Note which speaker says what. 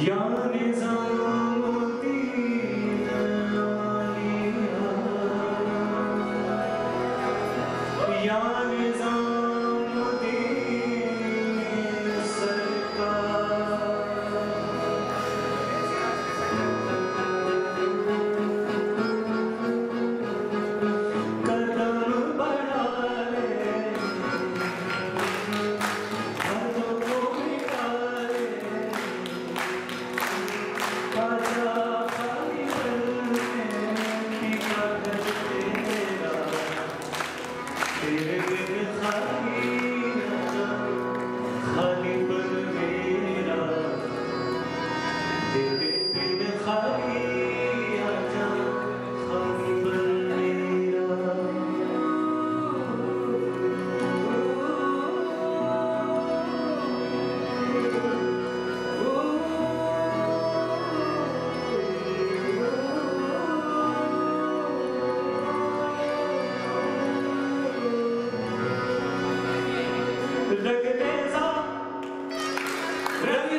Speaker 1: Young is on Run